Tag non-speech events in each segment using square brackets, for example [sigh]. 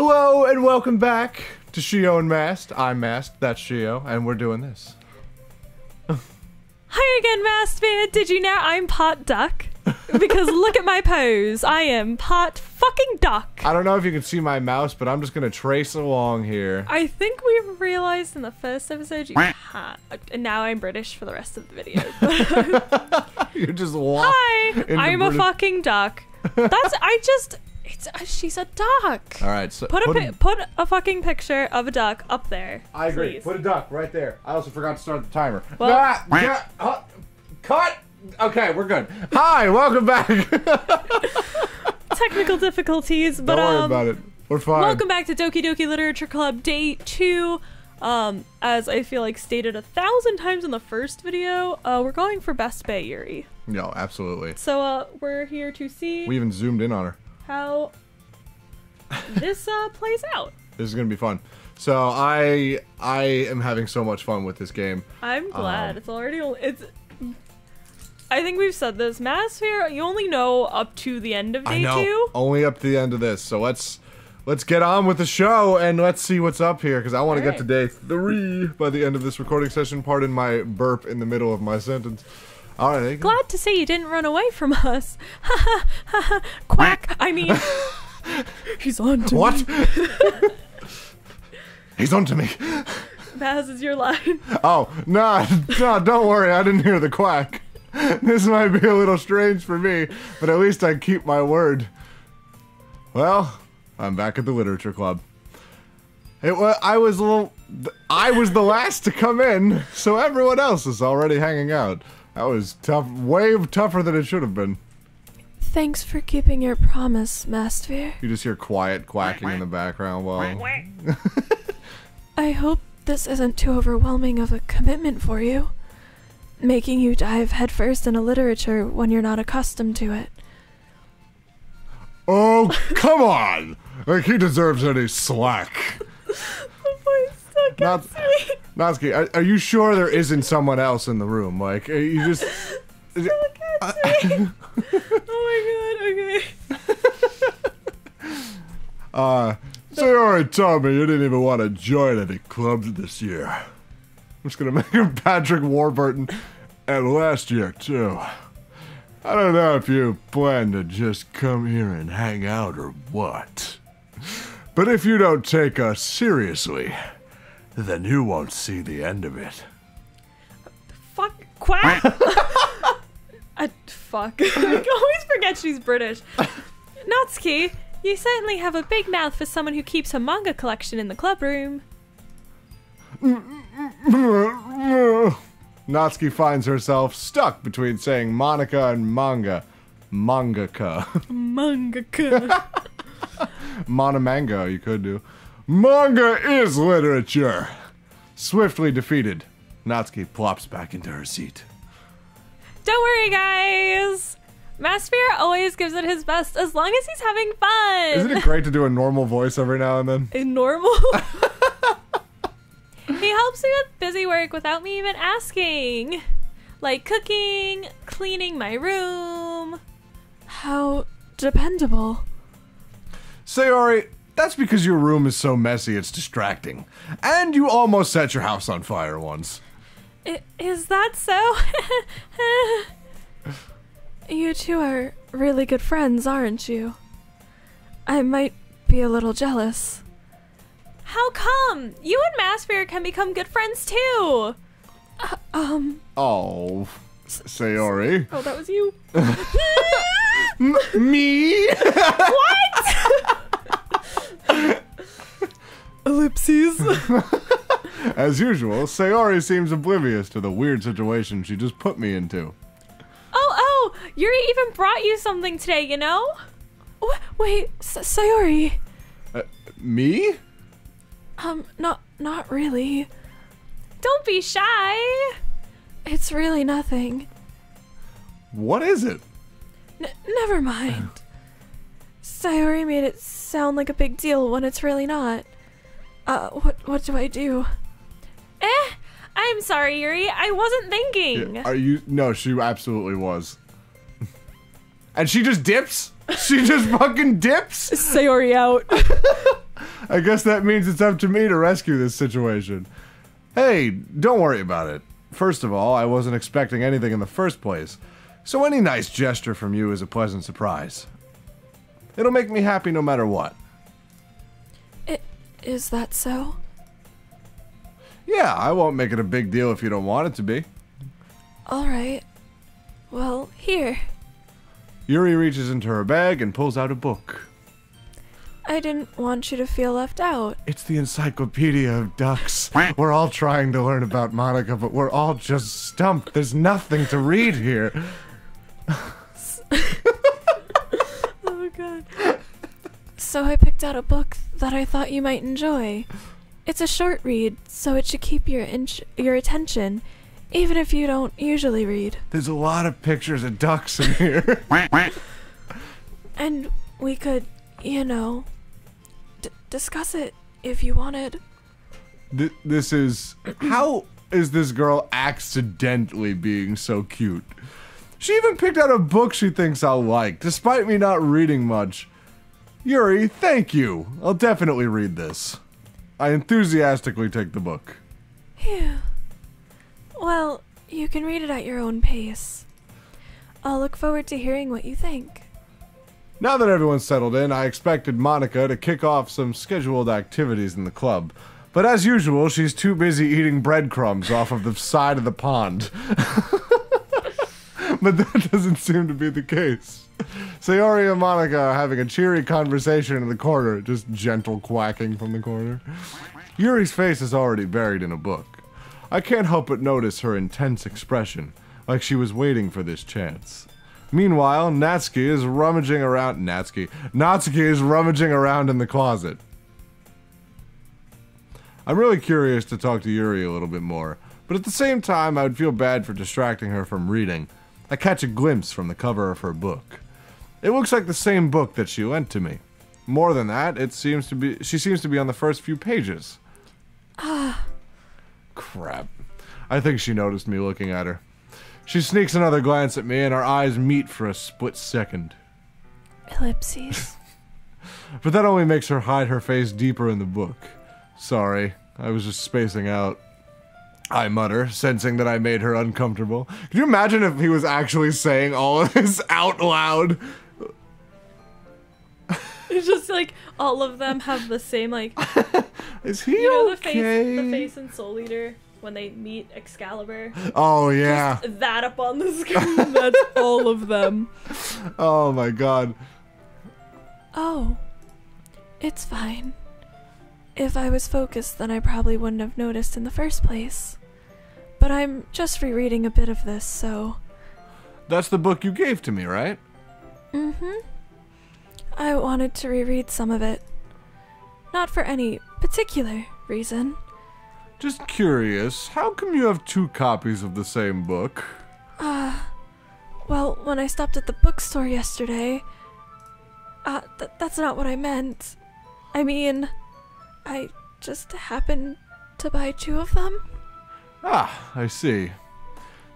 Hello and welcome back to Xio and Mast. I'm Mast, that's Xio, and we're doing this. [laughs] Hi again, Mast Man. Did you know I'm part duck? Because look at my pose. I am part fucking duck. I don't know if you can see my mouse, but I'm just gonna trace along here. I think we realized in the first episode you [coughs] can't. And now I'm British for the rest of the video. [laughs] [laughs] You're just walking. Hi, I'm a fucking duck. That's I just. It's uh, she's a duck. All right, so Put a put pi- put a fucking picture of a duck up there. I agree. please. Put a duck right there. I also forgot to start the timer. Well- Ah, yeah, uh, cut. Okay, we're good. Hi, welcome back. [laughs] Technical difficulties, but don't worry um, about it. We're fine. Welcome back to Doki Doki Literature Club Day 2. Um, as I feel like stated a thousand times in the first video, uh, we're going for Best Bay Yuri. No, absolutely. So, uh, we're here to see We even zoomed in on her. How this, uh, plays out. This is gonna be fun. So I I am having so much fun with this game. I'm glad. Um, it's already, it's, I think we've said this. Masphere, you only know up to the end of day I know. two. Only up to the end of this. So let's let's get on with the show and let's see what's up here because I want to get to day three by the end of this recording session. Pardon my burp in the middle of my sentence. All right. Glad to see you didn't run away from us. Ha ha ha Quack. I mean, [laughs] he's on to What? [laughs] He's on to me. Maz is your line. Oh, no, [laughs] no, don't worry. I didn't hear the quack. This might be a little strange for me, but at least I keep my word. Well, I'm back at the literature club. It was, I was a little, I was the last to come in, so everyone else is already hanging out. That was tough, way tougher than it should have been. Thanks for keeping your promise, Master. You just hear quiet quacking in the background while [laughs] I hope this isn't too overwhelming of a commitment for you. Making you dive headfirst into literature when you're not accustomed to it. Oh, come on! Like he deserves any slack. [laughs] Not, Natsuki, are, are you sure there isn't someone else in the room? Like, uh, you just. [laughs] [laughs] oh my god, okay. [laughs] Uh, so you already told me you didn't even want to join any clubs this year. I'm just gonna make him Patrick Warburton, and last year too. I don't know if you plan to just come here and hang out or what. But if you don't take us seriously, then you won't see the end of it. Fuck. Quack! [laughs] I, fuck. [laughs] I always forget she's British. Natsuki, you certainly have a big mouth for someone who keeps her manga collection in the club room. [laughs] Natsuki finds herself stuck between saying Monika and manga. Mangaka. Mangaka. Monomango, you could do. Manga is literature! Swiftly defeated, Natsuki plops back into her seat. Don't worry, guys. Masphere always gives it his best as long as he's having fun. Isn't it great to do a normal voice every now and then? In normal. [laughs] he helps me with busy work without me even asking. Like cooking, cleaning my room. How dependable. Sayori, that's because your room is so messy it's distracting. And you almost set your house on fire once. I- is that so? [laughs] you two are really good friends, aren't you? I might be a little jealous. How come? You and Masphere can become good friends too. Uh, um. Oh, Sayori. Oh, that was you. [laughs] Me? [laughs] Ellipses. [laughs] As usual, Sayori seems oblivious to the weird situation she just put me into. Oh, oh, Yuri even brought you something today, you know? Wh- wait, S- Sayori. Uh, me? Um, not, not really. Don't be shy. It's really nothing. What is it? N- never mind. Sayori made it sound like a big deal when it's really not. Uh, what, what do I do? Eh, I'm sorry, Yuri. I wasn't thinking. Are you? No, she absolutely was. and she just dips. She just [laughs] fucking dips. Sayori out. [laughs] I guess that means it's up to me to rescue this situation. Hey, don't worry about it. First of all, I wasn't expecting anything in the first place, so any nice gesture from you is a pleasant surprise. It'll make me happy no matter what. Is that so? Yeah, I won't make it a big deal if you don't want it to be. Alright. Well, here. Yuri reaches into her bag and pulls out a book. I didn't want you to feel left out. It's the Encyclopedia of Ducks. We're all trying to learn about Monika, but we're all just stumped. There's nothing to read here. [laughs] Oh god. So I picked out a book that I thought you might enjoy. It's a short read, so it should keep your in- your attention, even if you don't usually read. There's a lot of pictures of ducks in here. [laughs] And we could, you know, d- discuss it if you wanted. Th- this is. How is this girl accidentally being so cute? She even picked out a book she thinks I'll like, despite me not reading much. Yuri, thank you. I'll definitely read this. I enthusiastically take the book. Phew. Well, you can read it at your own pace. I'll look forward to hearing what you think. Now that everyone's settled in, I expected Monika to kick off some scheduled activities in the club. But as usual, she's too busy eating breadcrumbs off of the side of the pond. [laughs] [laughs] but that doesn't seem to be the case. Sayori and Monika are having a cheery conversation in the corner, just gentle quacking from the corner. Yuri's face is already buried in a book. I can't help but notice her intense expression, like she was waiting for this chance. Meanwhile, Natsuki is rummaging around. Natsuki. Natsuki is rummaging around in the closet. I'm really curious to talk to Yuri a little bit more, but at the same time, I would feel bad for distracting her from reading. I catch a glimpse from the cover of her book. It looks like the same book that she lent to me. More than that, it seems to be she seems to be on the first few pages. Ah. Crap. I think she noticed me looking at her. She sneaks another glance at me and our eyes meet for a split second. Ellipses. [laughs] But that only makes her hide her face deeper in the book. Sorry, I was just spacing out. I mutter, sensing that I made her uncomfortable. Could you imagine if he was actually saying all of this out loud? it's just like all of them have the same like [laughs] Is he you know okay? the face the face in Soul Eater when they meet Excalibur. Oh yeah. Just that up on the screen. That's [laughs] all of them. Oh my god. Oh. It's fine. If I was focused, then I probably wouldn't have noticed in the first place. But I'm just rereading a bit of this, so. That's the book you gave to me, right? Mm hmm. I wanted to reread some of it. Not for any particular reason. Just curious, how come you have two copies of the same book? Ah. well, when I stopped at the bookstore yesterday. Uh, th- that's not what I meant. I mean, I just happened to buy two of them. Ah, I see.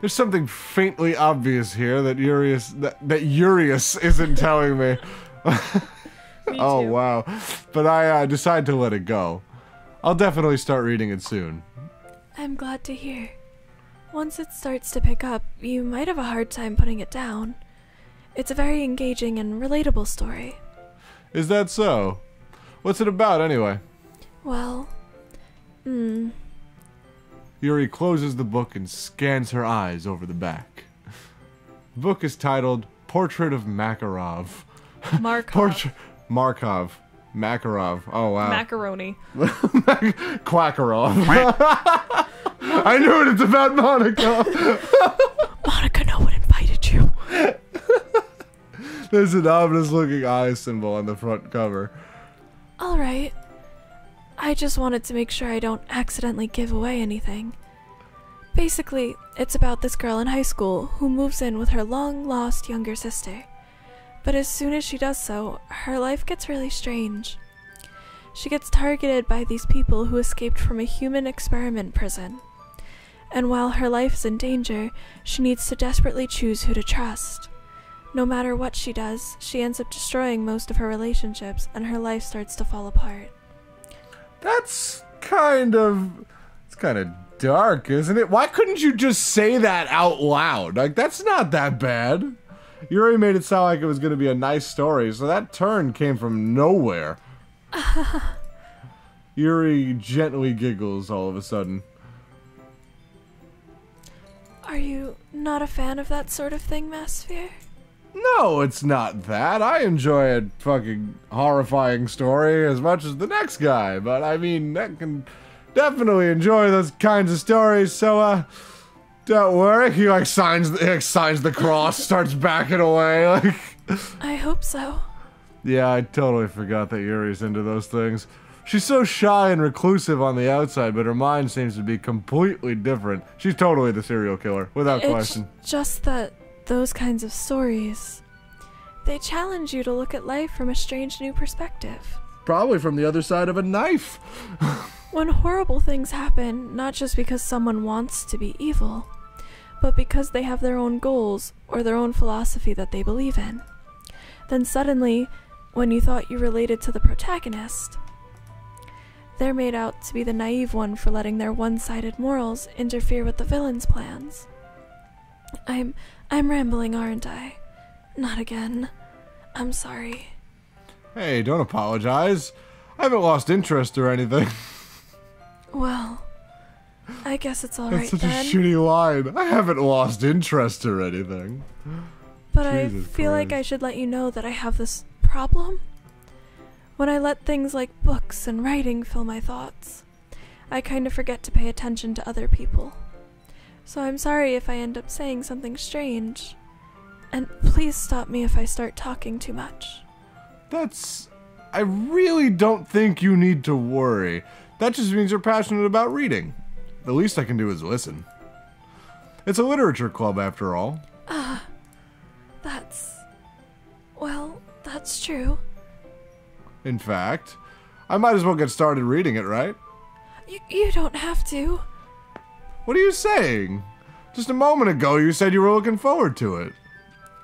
There's something faintly obvious here that Urius that, that Urius isn't telling me. [laughs] Me [laughs] oh wow. But I uh, decided to let it go. I'll definitely start reading it soon. I'm glad to hear. Once it starts to pick up, you might have a hard time putting it down. It's a very engaging and relatable story. Is that so? What's it about anyway? Well, hmm. Yuri closes the book and scans her eyes over the back. The book is titled Portrait of Makarov. Markov. [laughs] Portrait Markov. Makarov. Oh wow. Macaroni. [laughs] Quackarov. [laughs] I knew it. It's about Monika. Monika, no one invited you. There's an ominous looking eye symbol on the front cover. Alright. I just wanted to make sure I don't accidentally give away anything. Basically, it's about this girl in high school who moves in with her long lost younger sister. But as soon as she does so, her life gets really strange. She gets targeted by these people who escaped from a human experiment prison. And while her life is in danger, she needs to desperately choose who to trust. No matter what she does, she ends up destroying most of her relationships and her life starts to fall apart. That's kind of. It's kind of dark, isn't it? Why couldn't you just say that out loud? Like, that's not that bad. You already made it sound like it was going to be a nice story, so that turn came from nowhere. [laughs] Yuri gently giggles all of a sudden. Are you not a fan of that sort of thing, Masphere? No, it's not that. I enjoy a fucking horrifying story as much as the next guy, but I mean, that can definitely enjoy those kinds of stories, so, uh, don't worry. He, like, signs the, like, signs the cross, [laughs] starts backing away, [laughs] like... I hope so. Yeah, I totally forgot that Yuri's into those things. She's so shy and reclusive on the outside, but her mind seems to be completely different. She's totally the serial killer, without It's question. just that those kinds of stories, they challenge you to look at life from a strange new perspective. Probably from the other side of a knife. [laughs] When horrible things happen, not just because someone wants to be evil, but because they have their own goals or their own philosophy that they believe in, then suddenly, when you thought you related to the protagonist, they're made out to be the naive one for letting their one-sided morals interfere with the villain's plans. I'm I'm rambling, aren't I? Not again. I'm sorry. Hey, don't apologize. I haven't lost interest or anything. [laughs] Well, I guess it's That's alright such then. a shitty line. I haven't lost interest or anything. But I Jesus feel like I should let you know that I have this problem. When I let things like books and writing fill my thoughts, I kind of forget to pay attention to other people. So I'm sorry if I end up saying something strange. And please stop me if I start talking too much. That's. I really don't think you need to worry. That just means you're passionate about reading. The least I can do is listen. It's a literature club, after all. Ah, That's. Well, that's true. In fact, I might as well get started reading it, right? You, you don't have to. What are you saying? Just a moment ago, you said you were looking forward to it.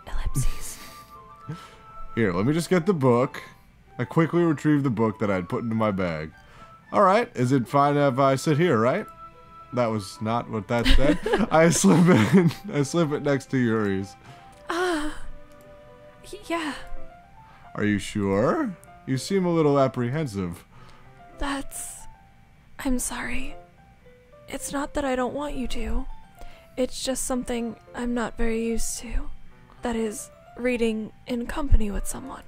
Ellipses. [laughs] Here, let me just get the book. I quickly retrieved the book that I'd put into my bag. Alright, is it fine if I sit here, right? That was not what that said. [laughs] I slip it I slip it next to Yuri's. Ah. Yeah, Are you sure? You seem a little apprehensive. that's. I'm sorry. It's not that I don't want you to. It's just something I'm not very used to. That is, reading in company with someone.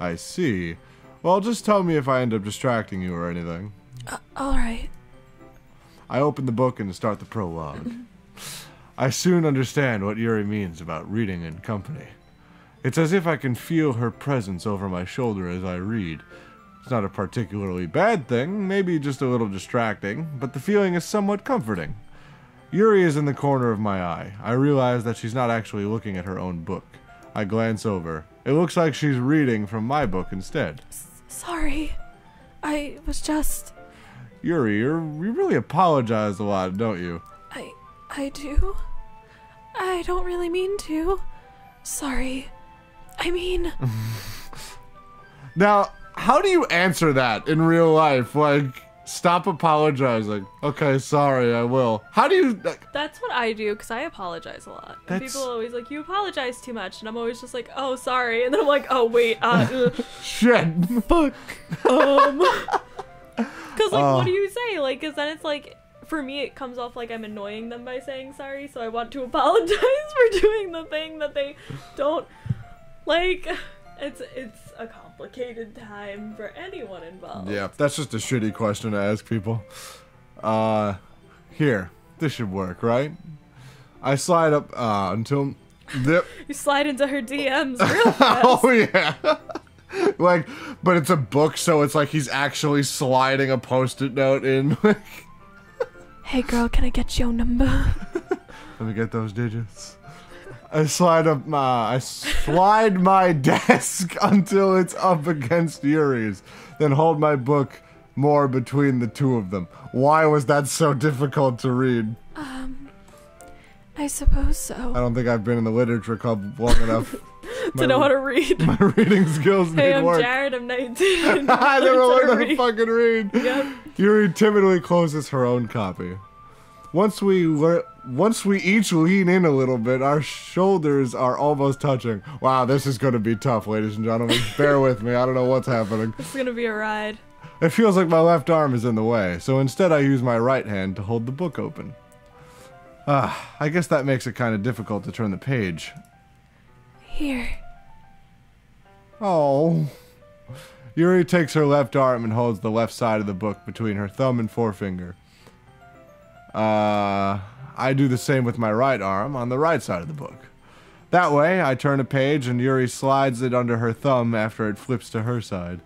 I see. Well, just tell me if I end up distracting you or anything. Uh, Alright. I open the book and start the prologue. [laughs] I soon understand what Yuri means about reading in company. It's as if I can feel her presence over my shoulder as I read. It's not a particularly bad thing, maybe just a little distracting, but the feeling is somewhat comforting. Yuri is in the corner of my eye. I realize that she's not actually looking at her own book. I glance over. It looks like she's reading from my book instead. Sorry. I was just. Yuri, you're, you really apologize a lot, don't you? I. I do? I don't really mean to. Sorry. I mean, [laughs] Now, how do you answer that in real life? Like, stop apologizing. Okay, sorry, I will. How do you. like, that's what I do because I apologize a lot. And people are always like, you apologize too much. And I'm always just like, oh, sorry. And then I'm like, oh, wait, uh, ugh. [laughs] Shit! fuck. Um. [laughs] Because, like, Oh. what do you say? Like, because then it's like, for me, it comes off like I'm annoying them by saying sorry. So I want to [laughs] apologize for doing the thing that they don't like. It's it's a complicated time for anyone involved. Yeah, that's just a shitty question to ask people. Uh, here. This should work, right? I slide up, uh, until. Dip. [laughs] You slide into her DMs [laughs] real fast. Oh, yeah! [laughs] like, but it's a book, so it's like he's actually sliding a post it note in. hey, girl, can I get your number? Let me get those digits. I slide up my I slide my [laughs] desk until it's up against Yuri's, then hold my book more between the two of them. Why was that so difficult to read? Um, I suppose so. I don't think I've been in the literature club long enough. [laughs] to know how to read. [laughs] My reading skills Hey, need I'm work. Jared. I'm 19. I never Learn learned how to read. fucking read. Yep. Yuri timidly closes her own copy. Once we once we each lean in a little bit, our shoulders are almost touching. Wow, this is going to be tough, ladies and gentlemen. [laughs] Bear with me. I don't know what's happening. It's gonna be a ride. It feels like my left arm is in the way, so instead I use my right hand to hold the book open. Ah, I guess that makes it kind of difficult to turn the page. Here. Oh. Yuri takes her left arm and holds the left side of the book between her thumb and forefinger. Uh, I do the same with my right arm on the right side of the book. That way, I turn a page and Yuri slides it under her thumb after it flips to her side.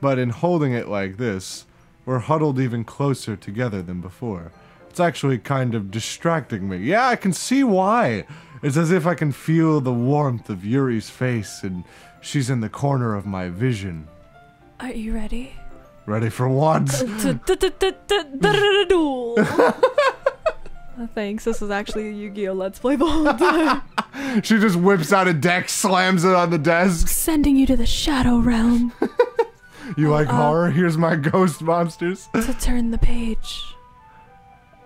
But in holding it like this, we're huddled even closer together than before. It's actually kind of distracting me. Yeah, I can see why. It's as if I can feel the warmth of Yuri's face and she's in the corner of my vision. Are you ready? Ready for what? [laughs] Duel. [laughs] Thanks. This is actually a Yu-Gi-Oh! Let's Play the whole time. she just whips out a deck, slams it on the desk. Sending you to the Shadow Realm [laughs] You like Uh, horror? Here's my [laughs] ghost monsters. to turn the page.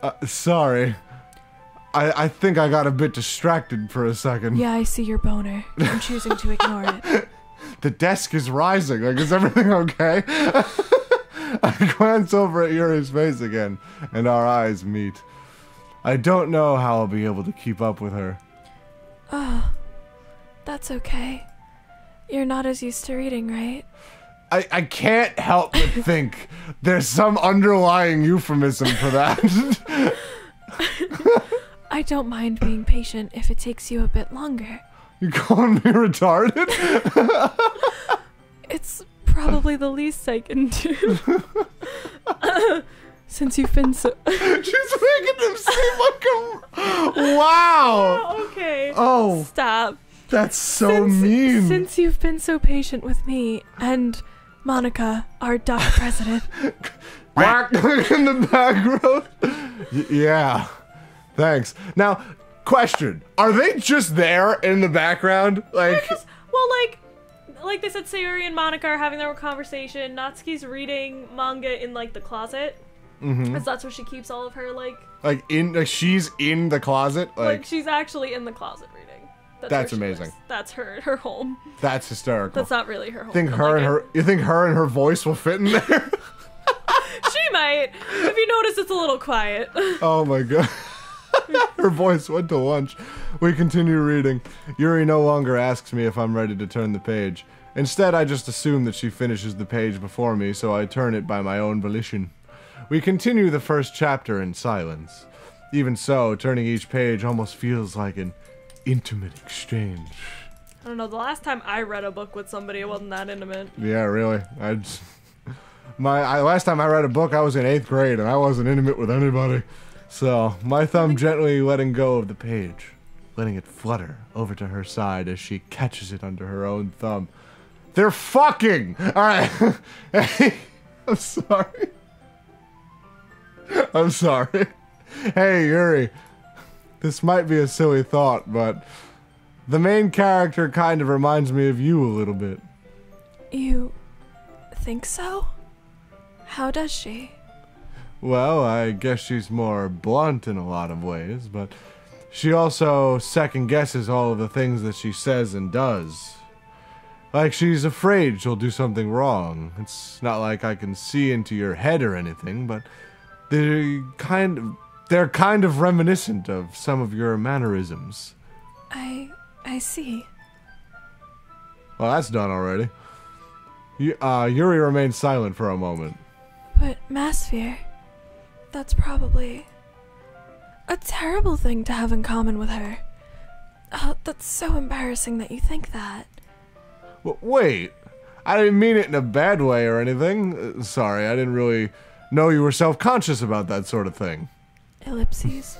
Uh, sorry. I, I think I got a bit distracted for a second. Yeah, I see your boner. I'm choosing to ignore it. [laughs] The desk is rising. Like, is everything okay? I glance over at Yuri's face again, and our eyes meet. I don't know how I'll be able to keep up with her. Oh, that's okay. You're not as used to reading, right? I, I can't help but [laughs] think there's some underlying euphemism for that. [laughs] I don't mind being patient if it takes you a bit longer. you calling me retarded? [laughs] It's probably the least I can do. Since you've been so. She's making them seem like a. Wow! [laughs] okay. Oh, Stop. that's so since, mean. Since you've been so patient with me and Monika, our duck [laughs] president. Quack [laughs] in the background. Yeah. Thanks. Now, question: Are they just there in the background? Like, well, like, like they said, Sayuri and Monika are having their conversation. Natsuki's reading manga in like the closet, mhm. because that's where she keeps all of her like, like in like she's in the closet. like, Like, she's actually in the closet reading. That's she amazing. lives. That's her her home. that's hysterical. That's not really her home. think her like, and her. You think her and her voice will fit in there? [laughs] She might. If you notice, it's a little quiet. [laughs] Oh my god. [laughs] Her voice went to lunch. We continue reading. Yuri no longer asks me if I'm ready to turn the page. Instead, I just assume that she finishes the page before me, so I turn it by my own volition. We continue the first chapter in silence. Even so, turning each page almost feels like an intimate exchange. I don't know. The last time I read a book with somebody, it wasn't that intimate. Yeah, really. I just, my I, last time I read a book, I was in eighth grade, and I wasn't intimate with anybody. So my thumb gently letting go of the page, letting it flutter over to her side as she catches it under her own thumb. They're fucking. All right. hey, [laughs] I'm sorry. [laughs] I'm sorry. Hey, Yuri. This might be a silly thought, but the main character kind of reminds me of you a little bit. You think so? How does she? Well, I guess she's more blunt in a lot of ways, but she also second guesses all of the things that she says and does. Like she's afraid she'll do something wrong. It's not like I can see into your head or anything, but they're kind of they're kind of reminiscent of some of your mannerisms. I I see. Well, that's done already. You, uh, Yuri remains silent for a moment. But Masphere, that's probably a terrible thing to have in common with her. Oh, that's so embarrassing that you think that. W- wait, I didn't mean it in a bad way or anything. Uh, sorry, I didn't really know you were self-conscious about that sort of thing. Ellipses.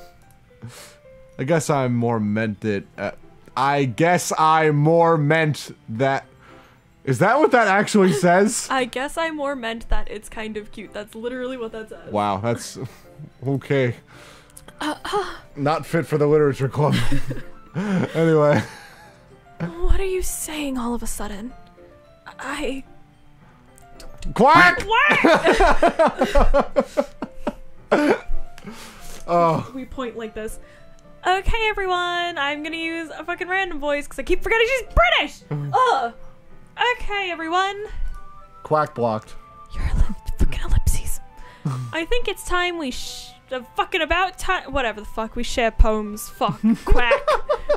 [laughs] I guess I more meant it. Uh, I guess I more meant that. Is that what that actually [laughs] says? I guess I more meant that it's kind of cute. That's literally what that says. Wow, that's [laughs] okay. Not fit for the literature club. anyway, What are you saying all of a sudden? I. Quack! Quack! [laughs] Oh. We point like this. Okay, everyone, I'm gonna use a fucking random voice because I keep forgetting she's British! Mm-hmm. Ugh! Okay, everyone. Quack blocked. You're a fucking ellipses. [laughs] I think it's time we sh- the fucking about time. Whatever the fuck, we share poems. Fuck. Quack. [laughs]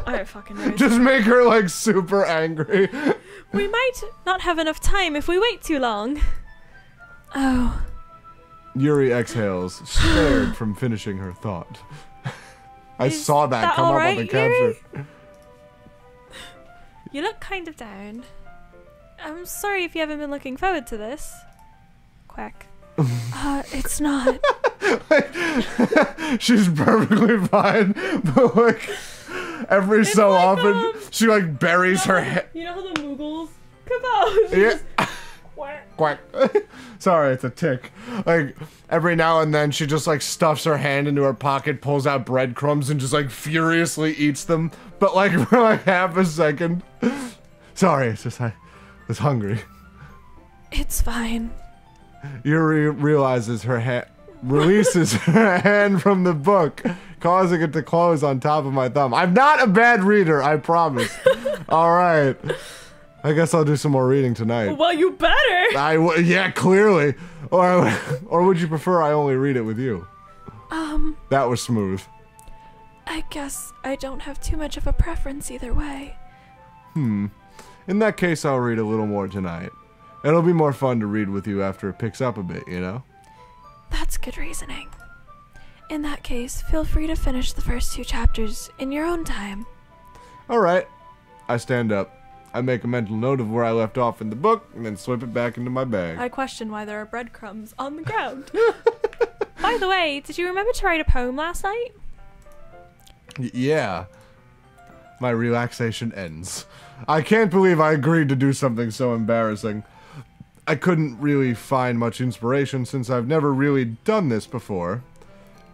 Alright, fucking right. [laughs] Just make her like super angry. We might not have enough time if we wait too long. Oh. Yuri exhales, scared [sighs] from finishing her thought. I Is saw that, that come all up on the capture. You look kind of down. I'm sorry if you haven't been looking forward to this. Quack. [laughs] uh, it's not. [laughs] She's perfectly fine, but like every It's so like, often um, she like buries her head. You know how the Moogles come out? [laughs] Yeah. Quack. Quack. [laughs] Sorry, it's a tic. Like every now and then, she just like stuffs her hand into her pocket, pulls out breadcrumbs, and just like furiously eats them. But like [laughs] for like half a second. Sorry, it's just I was hungry. It's fine. Yuri realizes her hand releases [laughs] her hand from the book, causing it to close on top of my thumb. I'm not a bad reader, I promise. [laughs] All right. I guess I'll do some more reading tonight. Well, you better. I w- yeah, clearly. Or [laughs] or would you prefer I only read it with you? Um, That was smooth. I guess I don't have too much of a preference either way. Hmm. In that case, I'll read a little more tonight. It'll be more fun to read with you after it picks up a bit, you know? That's good reasoning. In that case, feel free to finish the first two chapters in your own time. All right. I stand up. I make a mental note of where I left off in the book and then slip it back into my bag. I question why there are breadcrumbs on the ground. [laughs] By the way, did you remember to write a poem last night? Y- yeah. My relaxation ends. I can't believe I agreed to do something so embarrassing. I couldn't really find much inspiration since I've never really done this before.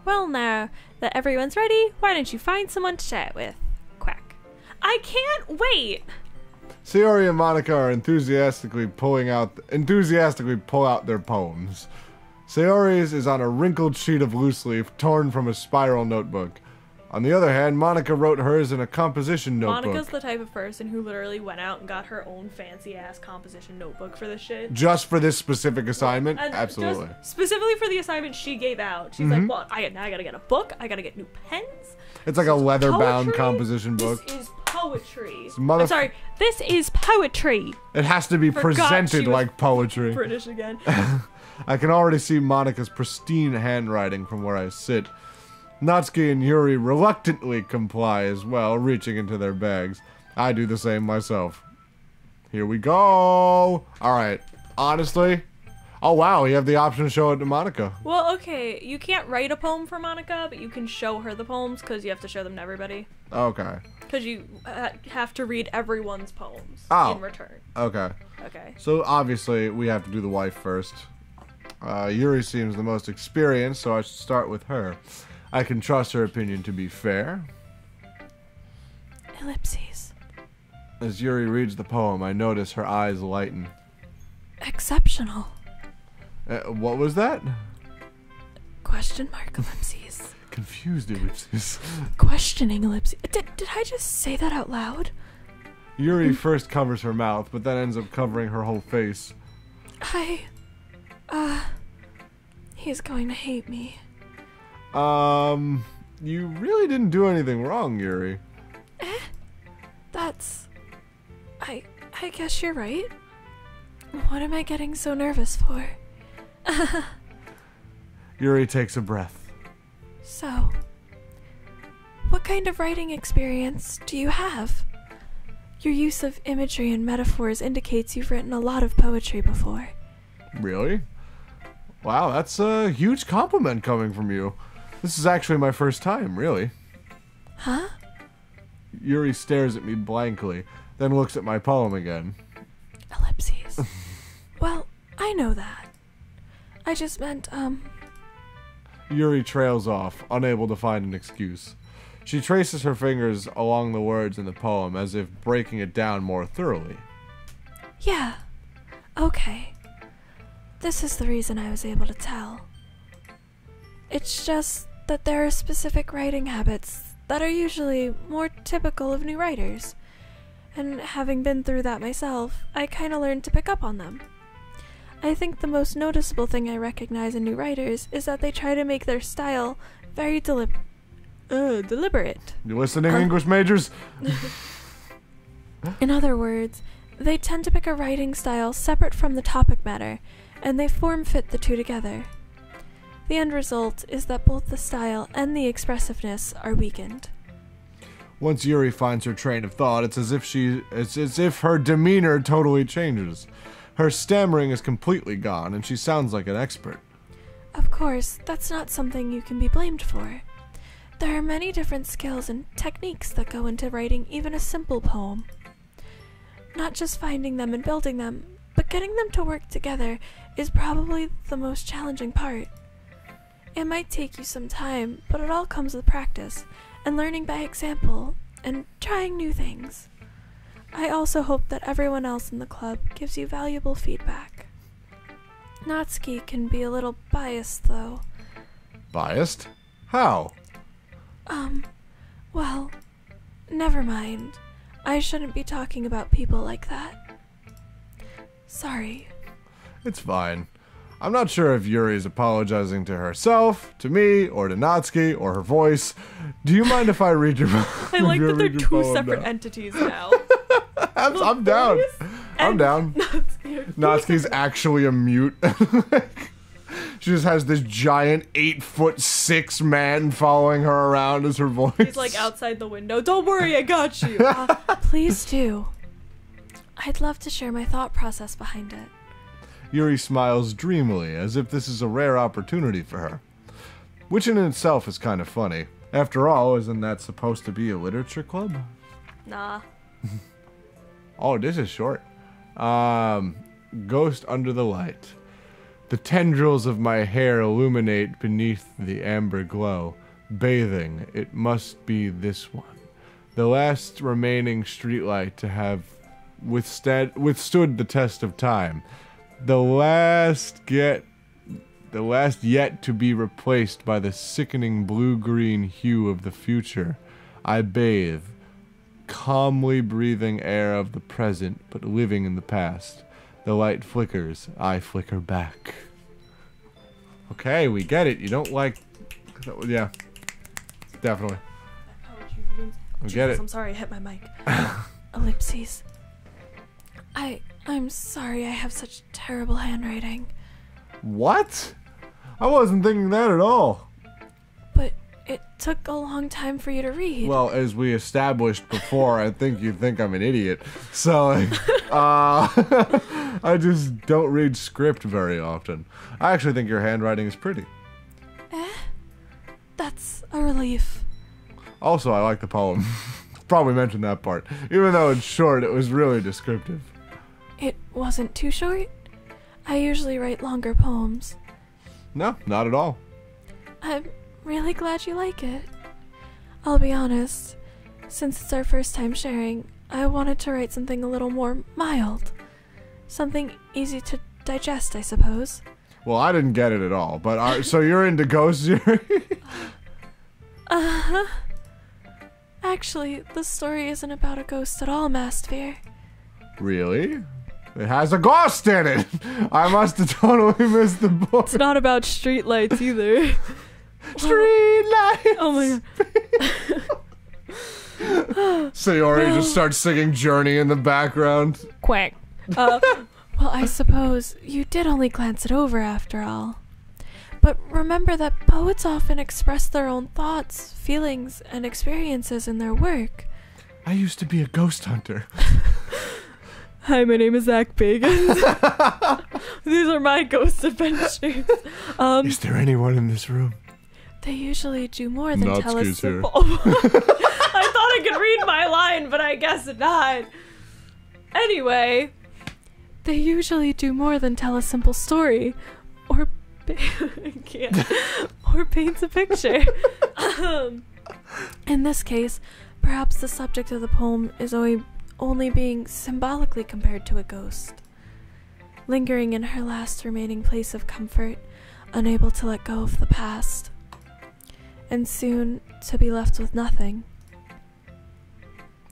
Well, now that everyone's ready, why don't you find someone to chat with? Quack. I can't wait! Sayori and Monika are enthusiastically pulling out enthusiastically pull out their poems. Sayori's is on a wrinkled sheet of loose leaf torn from a spiral notebook. On the other hand, Monika wrote hers in a composition notebook. Monika's the type of person who literally went out and got her own fancy ass composition notebook for this shit. just for this specific assignment? And Absolutely. just specifically for the assignment she gave out. She's Mm-hmm. like, well, I, now I gotta get a book, I gotta get new pens. It's like a leather bound Poetry? composition book. This is poetry. mother- I'm sorry, this is poetry. It has to be Forgot she presented was like poetry. British again. [laughs] I can already see Monika's pristine handwriting from where I sit. Natsuki and Yuri reluctantly comply as well, reaching into their bags. I do the same myself. Here we go! Alright, honestly. Oh wow, you have the option to show it to Monika. well, okay, you can't write a poem for Monika, but you can show her the poems because you have to show them to everybody. Okay, Because you uh, have to read everyone's poems Oh. in return. okay. Okay. So obviously, we have to do the wife first. Uh, Yuri seems the most experienced, so I should start with her. I can trust her opinion to be fair. Ellipses. As Yuri reads the poem, I notice her eyes lighten. Exceptional. Uh, what was that? Question mark ellipses. Confused ellipses. [laughs] Questioning ellipses. Did, did I just say that out loud? Yuri first covers her mouth, but then ends up covering her whole face. I. Uh. He's going to hate me. Um, you really didn't do anything wrong, Yuri. Eh, That's. I. I guess you're right. What am I getting so nervous for? [laughs] Yuri takes a breath. So. What kind of writing experience do you have? Your use of imagery and metaphors indicates you've written a lot of poetry before. Really? Wow, that's a huge compliment coming from you. This is actually my first time, really. Huh? Yuri stares at me blankly, then looks at my poem again. Ellipses. [laughs] well, I know that. I just meant, um, Yuri trails off, unable to find an excuse. She traces her fingers along the words in the poem as if breaking it down more thoroughly. Yeah. Okay. This is the reason I was able to tell. It's just that there are specific writing habits that are usually more typical of new writers. And having been through that myself, I kind of learned to pick up on them. I think the most noticeable thing I recognize in new writers is that they try to make their style very delib- uh, deliberate. You listening, Uh. English majors? [laughs] In other words, they tend to pick a writing style separate from the topic matter, and they form fit the two together. The end result is that both the style and the expressiveness are weakened. Once Yuri finds her train of thought, it's as if she it's as if her demeanor totally changes. Her stammering is completely gone, and she sounds like an expert. Of course, that's not something you can be blamed for. There are many different skills and techniques that go into writing even a simple poem. Not just finding them and building them, but getting them to work together is probably the most challenging part. It might take you some time, but it all comes with practice and learning by example and trying new things. I also hope that everyone else in the club gives you valuable feedback. Natsuki can be a little biased, though. Biased? How? Um, well, never mind. I shouldn't be talking about people like that. Sorry. It's fine. I'm not sure if Yuri is apologizing to herself, to me, or to Natsuki, or her voice. Do you mind if I read your [laughs] I like that they're your two poem separate [laughs] now? entities now. I'm, I'm down. I'm down. [laughs] Natsuki Natsuki's actually a mute. she just has this giant eight foot six man following her around as her voice. He's like outside the window. Don't worry, I got you. Uh, please do. I'd love to share my thought process behind it. Yuri smiles dreamily, as if this is a rare opportunity for her. Which in itself is kind of funny. After all, isn't that supposed to be a literature club? Nah. [laughs] Oh, this is short. Um, Ghost under the light. The tendrils of my hair illuminate beneath the amber glow. Bathing, it must be this one. The last remaining streetlight to have withstood withstood the test of time. The last get the last yet to be replaced by the sickening blue-green hue of the future. I bathe, calmly breathing air of the present, but living in the past. The light flickers, I flicker back. Okay, we get it. You don't like. Yeah. Definitely. We get it. I'm sorry, I hit my mic. [laughs] Ellipses. I I'm sorry I have such terrible handwriting. What? I wasn't thinking that at all. But it took a long time for you to read. Well, as we established before, I think you think I'm an idiot. So, [laughs] uh, [laughs] I just don't read script very often. I actually think your handwriting is pretty. Eh? That's a relief. Also, I like the poem. [laughs] Probably mentioned that part. Even though it's short, it was really descriptive. Wasn't too short. I usually write longer poems. No, not at all. I'm really glad you like it. I'll be honest, since it's our first time sharing, I wanted to write something a little more mild. Something easy to digest, I suppose. Well, I didn't get it at all. But are, so you're into ghosts, [laughs] Yuri? Uh huh. Actually, the story isn't about a ghost at all, Mastveer. really? It has a ghost in it. [laughs] I must have totally missed the book. It's not about streetlights either. [laughs] Street lights. Oh my [laughs] god. Sayori just starts singing Journey in the background. Quack. Uh, well, I suppose you did only glance it over after all. But remember that poets often express their own thoughts, feelings, and experiences in their work. I used to be a ghost hunter. Hi, my name is Zach Bagans. [laughs] These are my ghost adventures. Um, Is there anyone in this room? they usually do more than tell a Natsuki's here. simple. [laughs] [laughs] I thought I could read my line, but I guess not. Anyway, they usually do more than tell a simple story, or pa- can't, or paints a picture. um, In this case, perhaps the subject of the poem is only, only being symbolically compared to a ghost. Lingering in her last remaining place of comfort, unable to let go of the past, and soon to be left with nothing.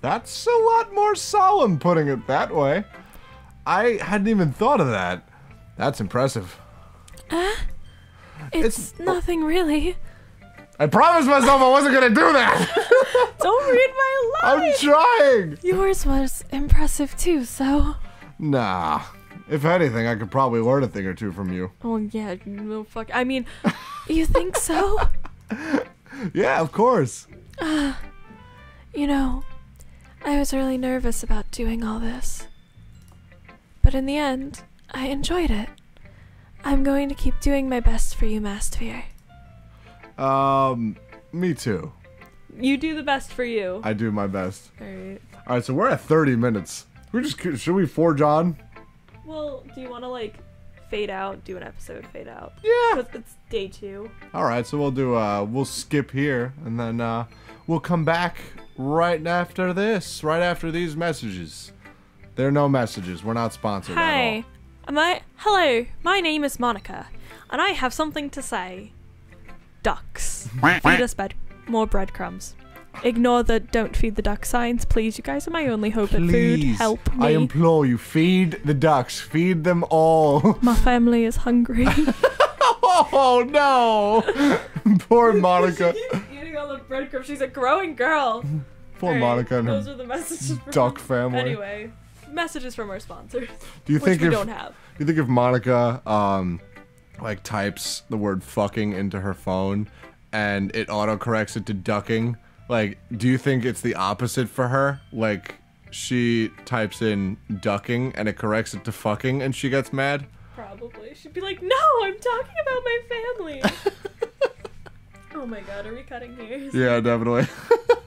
That's a lot more solemn putting it that way. I hadn't even thought of that. That's impressive. It's, It's- nothing really. I promised myself I wasn't gonna do that. [laughs] [laughs] Don't read my I'm trying. Yours was impressive too, so. Nah. If anything, I could probably learn a thing or two from you. Oh yeah, no fuck. I mean, you think so? [laughs] Yeah, of course. You know, I was really nervous about doing all this. But in the end, I enjoyed it. I'm going to keep doing my best for you, Mastvier. Um, me too. You do the best for you. I do my best. Alright. All right, so we're at 30 minutes. We just should we forge on? Well, do you want to, like, fade out? Do an episode fade out? Yeah. Because it's day two. All right, so we'll do uh we'll skip here and then uh we'll come back right after this, right after these messages. There are no messages. We're not sponsored at Hi. Am I? Hello. My name is Monika, and I have something to say. Ducks. [laughs] feed us bed more breadcrumbs. Ignore the "don't feed the duck" signs, please. You guys are my only hope at food. Please, Help me. I implore you, feed the ducks. Feed them all. [laughs] My family is hungry. [laughs] oh no. [laughs] Poor Monika. eating all the breadcrumbs. She's a growing girl. Poor Alright, Monika and Those her are the messages from duck family. Anyway, messages from our sponsors, Do you think we if don't have. Do you think if Monika um like types the word fucking into her phone and it autocorrects it to ducking, like do you think it's the opposite for her? Like she types in ducking and it corrects it to fucking and she gets mad? Probably. She'd be like, "No, I'm talking about my family." [laughs] oh my god, are we cutting here? Yeah, definitely. [laughs]